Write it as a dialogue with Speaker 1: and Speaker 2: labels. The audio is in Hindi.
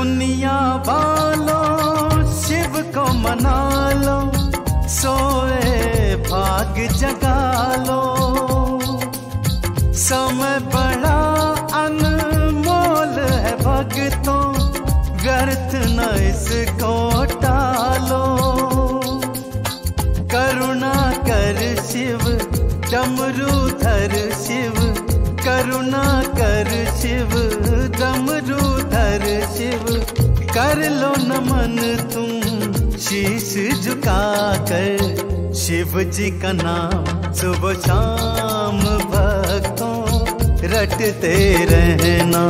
Speaker 1: दुनिया वालों, शिव को मना लो सोए भाग जगा लो समय बड़ा अनमोल है भक्तों, व्यर्थ न इसको टालो करुणा कर शिव, डमरू धर शिव, करुणा कर शिव धर शिव, कर लो नमन तुम। शीश झुका कर शिव जी का नाम सुबह शाम भक्तों रटते रहना।